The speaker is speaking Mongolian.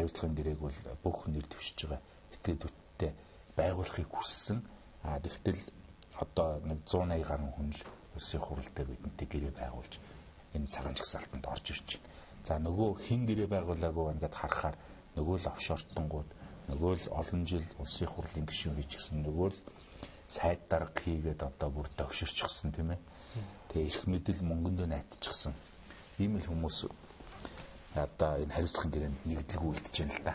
хариуцлагын гэрээг бол бүх нэр дэвшиж байгаа этгээдүүдтэй байгуулахыг хүссэн. А тэгтэл одоо нэг 180 гаруй хүн л улсын хурал дээр бидэнтэй гэрээ байгуулж энэ цагаан жагсаалтанд орж ирж байна. За нөгөө хин гэрээ байгуулаагүй ингээд харахаар нөгөө л офшортонгууд нөгөө л олон жил улсын хурлын гишүүн хийчихсэн нөгөө л сайд дарга хийгээд одоо бүр төгшөрчихсөн тийм ээ. Тэгээ эрх мэдэл мөнгөндөө найтчихсан. Ийм л хүмүүс одоо энэ хариуцлагын гэрээнд нэгдлэг үлдэж байна л да.